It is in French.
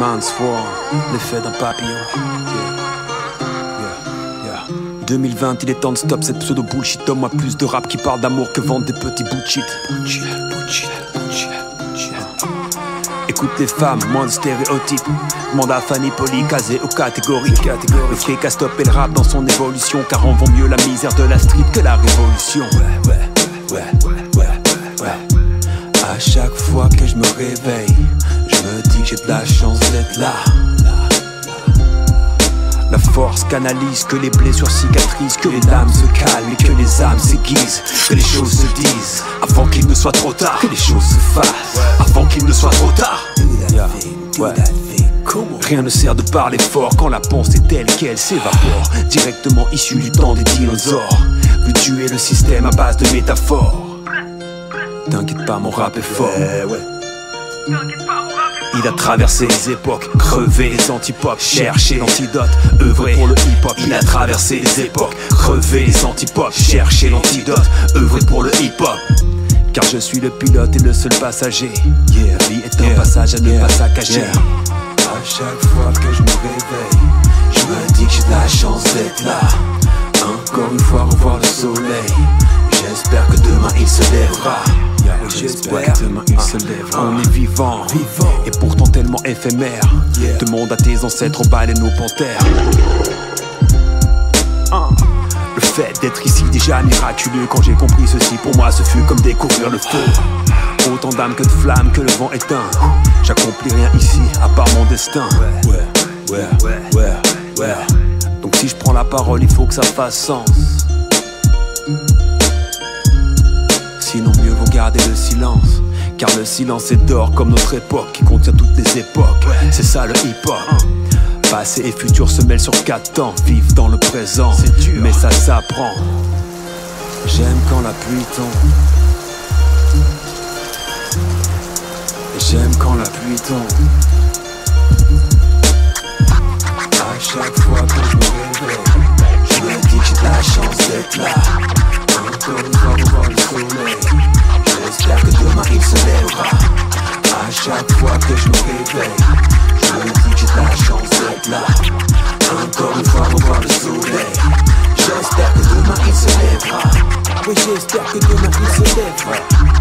L'effet d'un papillon. Yeah. Yeah. Yeah. 2020, il est temps de stop cette pseudo bullshit. Donne-moi plus de rap qui parle d'amour que vendre des petits bullshit. Écoute les femmes, moins de stéréotypes. Demande à Fanny Poli, casé aux catégories. Le fric a le rap dans son évolution. Car on vaut mieux la misère de la street que la révolution. Ouais, ouais, ouais, ouais, ouais, ouais. À chaque fois que je me réveille, j'ai de la chance d'être là. La force canalise, que les blessures cicatrisent, que les dames se calment et que les âmes s'aiguisent, que les choses se disent avant qu'il ne soit trop tard, que les choses se fassent avant qu'il ne soit trop tard. Yeah. Ouais. Rien ne sert de parler fort quand la pensée telle qu'elle s'évapore, directement issue du temps des dinosaures. Veux tuer le système à base de métaphores? T'inquiète pas, mon rap est fort. Il a traversé les époques, crevé les antipop, cherché l'antidote, œuvré pour le hip-hop. Il a traversé les époques, crevé les antipop, cherché l'antidote, œuvré pour le hip-hop. Car je suis le pilote et le seul passager. Yeah, vie est un passage à ne pas saccager. À chaque fois que je me réveille, je me dis que j'ai de la chance d'être là. Encore une fois, revoir le soleil. J'espère que demain il se lèvera. J'espère que demain il se lèvera. On est vivant, et pourtant tellement éphémère. Demande à tes ancêtres, balles et nos panthères. Le fait d'être ici déjà miraculeux. Quand j'ai compris ceci pour moi ce fut comme découvrir le feu. Autant d'âmes que de flammes que le vent éteint. J'accomplis rien ici à part mon destin. Ouais, ouais, ouais, ouais, ouais. Donc si je prends la parole il faut que ça fasse sens Sinon mieux vaut garder le silence. Car le silence est d'or comme notre époque Qui contient toutes les époques. C'est ça le hip-hop. Passé et futur se mêlent sur quatre temps, vivent dans le présent, mais ça s'apprend. J'aime quand la pluie tombe. J'aime quand la pluie tombe. À chaque fois que je me réveille, Oui, j'espère que demain il se lèvera.